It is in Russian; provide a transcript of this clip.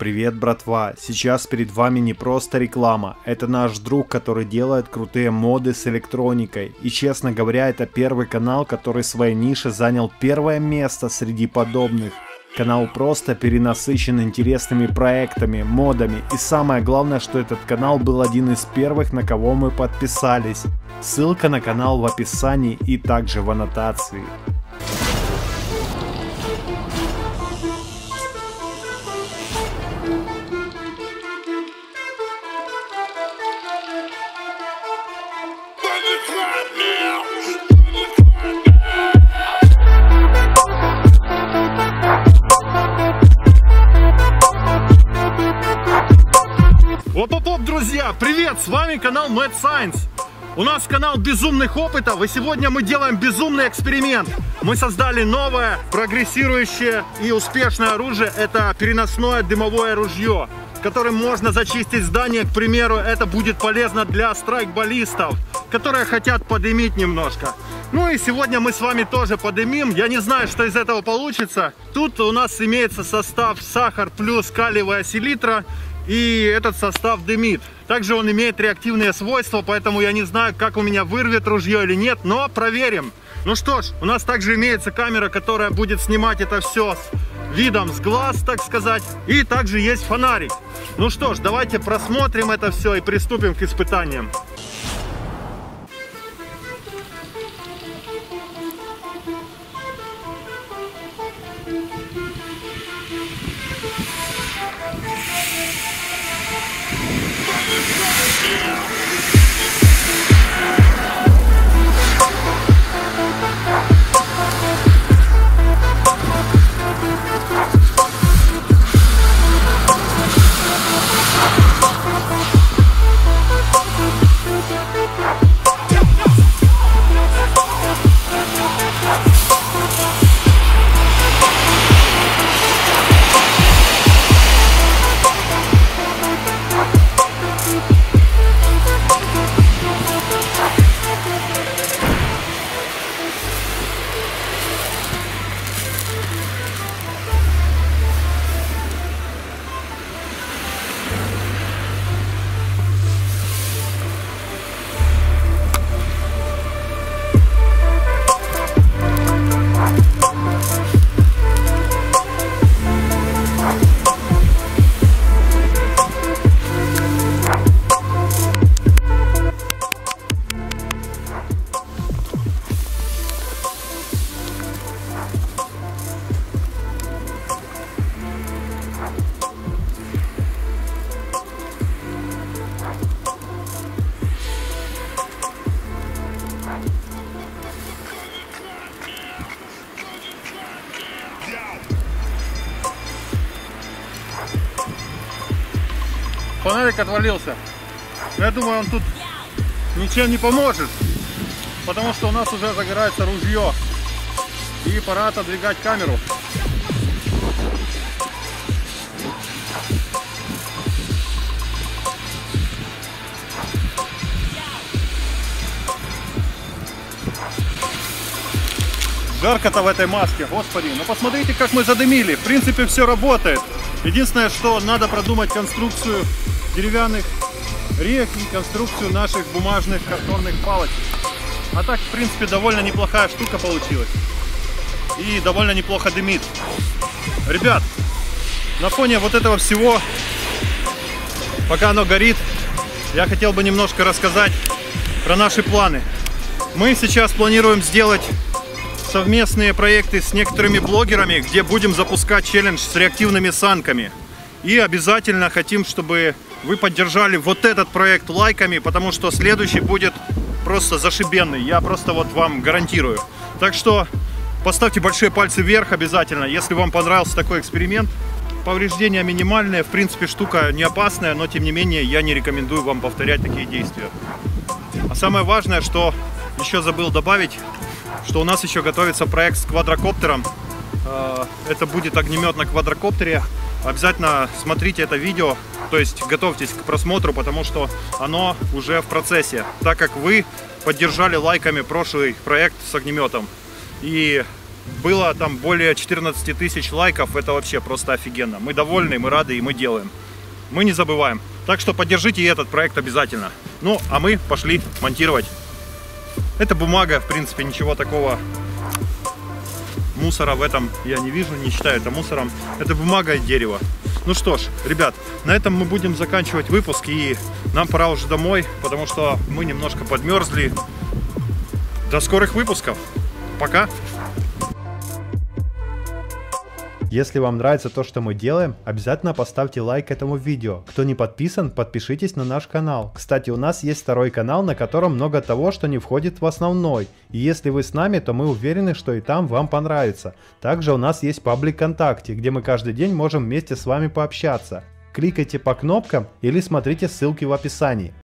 Привет, братва! Сейчас перед вами не просто реклама, это наш друг, который делает крутые моды с электроникой. И честно говоря, это первый канал, который в своей нише занял первое место среди подобных. Канал просто перенасыщен интересными проектами, модами и самое главное, что этот канал был один из первых, на кого мы подписались. Ссылка на канал в описании и также в аннотации. Друзья! Привет! С вами канал Mad Science. У нас канал безумных опытов, и сегодня мы делаем безумный эксперимент. Мы создали новое, прогрессирующее и успешное оружие. Это переносное дымовое ружье, которым можно зачистить здание. К примеру, это будет полезно для страйкболистов, которые хотят подымить немножко. Ну и сегодня мы с вами тоже подымим. Я не знаю, что из этого получится. Тут у нас имеется состав сахар плюс калиевая селитра и этот состав дымит. Также он имеет реактивные свойства, поэтому я не знаю, как у меня вырвет ружье или нет, но проверим. Ну что ж, у нас также имеется камера, которая будет снимать это все с видом с глаз, так сказать. И также есть фонарик. Ну что ж, давайте просмотрим это все и приступим к испытаниям. Yeah. Фонарик отвалился. Я думаю, он тут ничем не поможет. Потому что у нас уже загорается ружье. И пора отодвигать камеру. Жарко-то в этой маске, господи. Ну посмотрите, как мы задымили. В принципе, все работает. Единственное, что надо продумать конструкцию деревянных рек и конструкцию наших бумажных картонных палочек. А так, в принципе, довольно неплохая штука получилась. И довольно неплохо дымит. Ребят, на фоне вот этого всего, пока оно горит, я хотел бы немножко рассказать про наши планы. Мы сейчас планируем сделать совместные проекты с некоторыми блогерами, где будем запускать челлендж с реактивными санками. И обязательно хотим, чтобы вы поддержали вот этот проект лайками, потому что следующий будет просто зашибенный. Я просто вот вам гарантирую. Так что поставьте большие пальцы вверх обязательно, если вам понравился такой эксперимент. Повреждения минимальные, в принципе штука не опасная, но тем не менее я не рекомендую вам повторять такие действия. А самое важное, что еще забыл добавить, что у нас еще готовится проект с квадрокоптером. Э, это будет огнемет на квадрокоптере. Обязательно смотрите это видео, то есть готовьтесь к просмотру, потому что оно уже в процессе, так как вы поддержали лайками прошлый проект с огнеметом. И было там более 14 тысяч лайков, это вообще просто офигенно. Мы довольны, мы рады и мы делаем. Мы не забываем. Так что поддержите этот проект обязательно. Ну, а мы пошли монтировать. Это бумага, в принципе, ничего такого мусора в этом я не вижу, не считаю это мусором. Это бумага и дерево. Ну что ж, ребят, на этом мы будем заканчивать выпуск и нам пора уже домой, потому что мы немножко подмерзли. До скорых выпусков. Пока. Если вам нравится то, что мы делаем, обязательно поставьте лайк этому видео. Кто не подписан, подпишитесь на наш канал. Кстати, у нас есть второй канал, на котором много того, что не входит в основной. И если вы с нами, то мы уверены, что и там вам понравится. Также у нас есть паблик ВКонтакте, где мы каждый день можем вместе с вами пообщаться. Кликайте по кнопкам или смотрите ссылки в описании.